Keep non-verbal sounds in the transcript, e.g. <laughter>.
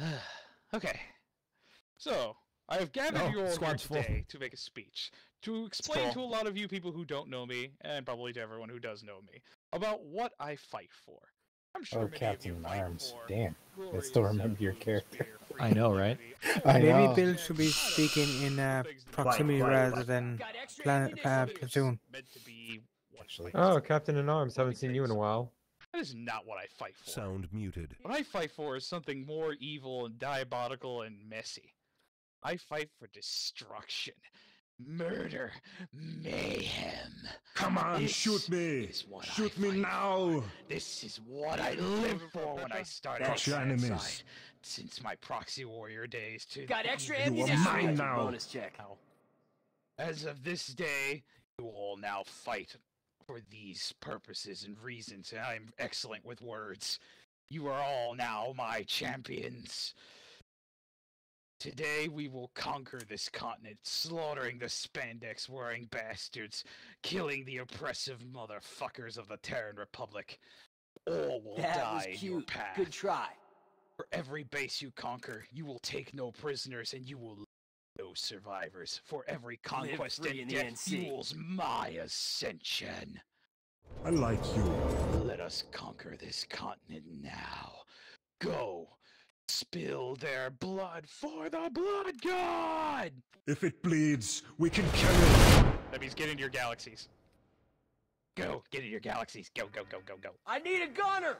<sighs> okay. So, I have gathered Oh, you all here squad's full. today to make a speech. To explain to a lot of you people who don't know me, and probably to everyone who does know me, about what I fight for. I'm sure Oh, many of you Captain fight Arms. for Damn. glorious still remember your character. I know, right? I Maybe know. Bill should be speaking in uh, proximity quiet, rather quiet. than plan, uh, platoon. meant to be Actually. Oh, Captain in Arms. Haven't seen you in a while. That is not what I fight for. Sound muted. What I fight for is something more evil and diabolical and messy. I fight for destruction, murder, mayhem. Come on, This shoot me! is what I Shoot me fight now! This is what I live for when I started Crush on your enemies. side. Since my proxy warrior days to Got extra You are ammunition. mine now. Bonus check. As of this day, you all now fight for these purposes and reasons, and I'm excellent with words. You are all now my champions. Today we will conquer this continent, slaughtering the spandex wearing bastards, killing the oppressive motherfuckers of the Terran Republic. All will That die was in your cute. path. Good try. For every base you conquer, you will take no prisoners and you will no survivors. For every conquest free in and death NC. fuels my ascension. I like you. Let us conquer this continent now. Go. Spill their blood for the blood god! If it bleeds, we can kill it. That means get into your galaxies. Go, get into your galaxies. Go, go, go, go, go. I need a gunner.